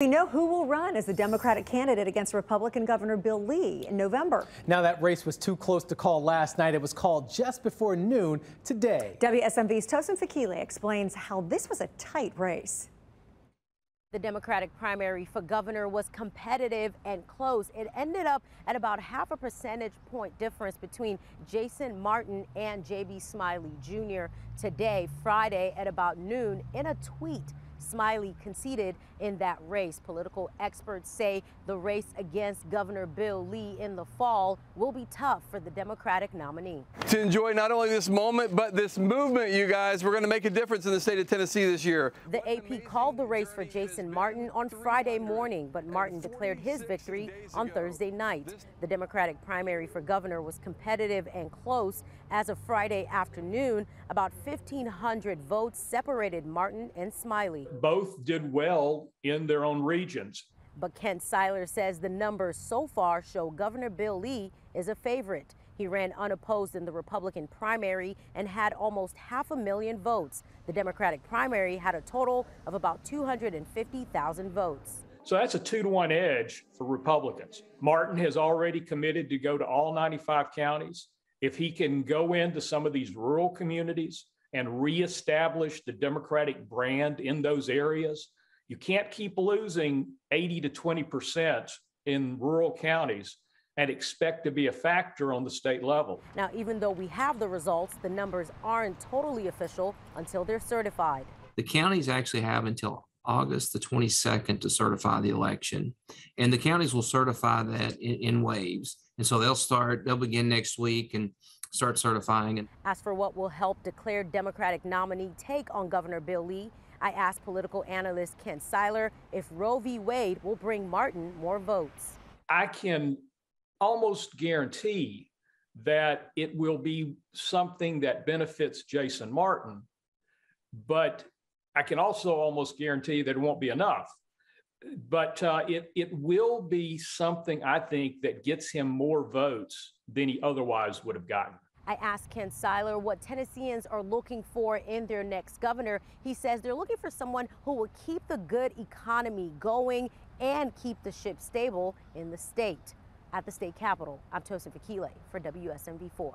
We know who will run as the Democratic candidate against Republican Governor Bill Lee in November. Now, that race was too close to call last night. It was called just before noon today. WSMV's Tosin Fakile explains how this was a tight race. The Democratic primary for governor was competitive and close. It ended up at about half a percentage point difference between Jason Martin and J.B. Smiley Jr. Today, Friday, at about noon, in a tweet, Smiley conceded in that race. Political experts say the race against Governor Bill Lee in the fall will be tough for the Democratic nominee. To enjoy not only this moment, but this movement, you guys, we're going to make a difference in the state of Tennessee this year. The AP called the race for Jason Martin on Friday morning, but Martin declared his victory on Thursday night. The Democratic primary for governor was competitive and close. As of Friday afternoon, about 1,500 votes separated Martin and Smiley. Both did well in their own regions. But Kent Syler says the numbers so far show Governor Bill Lee is a favorite. He ran unopposed in the Republican primary and had almost half a million votes. The Democratic primary had a total of about 250,000 votes. So that's a two to one edge for Republicans. Martin has already committed to go to all 95 counties. If he can go into some of these rural communities and reestablish the Democratic brand in those areas, you can't keep losing 80 to 20% in rural counties and expect to be a factor on the state level. Now, even though we have the results, the numbers aren't totally official until they're certified. The counties actually have until August the 22nd to certify the election, and the counties will certify that in, in waves. And so they'll start, they'll begin next week and start certifying. And as for what will help declared Democratic nominee take on Governor Bill Lee, I asked political analyst Kent Syler if Roe v. Wade will bring Martin more votes. I can almost guarantee that it will be something that benefits Jason Martin, but I can also almost guarantee that it won't be enough. But uh, it, it will be something, I think, that gets him more votes than he otherwise would have gotten. I asked Ken Syler what Tennesseans are looking for in their next governor. He says they're looking for someone who will keep the good economy going and keep the ship stable in the state. At the state capitol, I'm Tosin Fakile for WSMV4.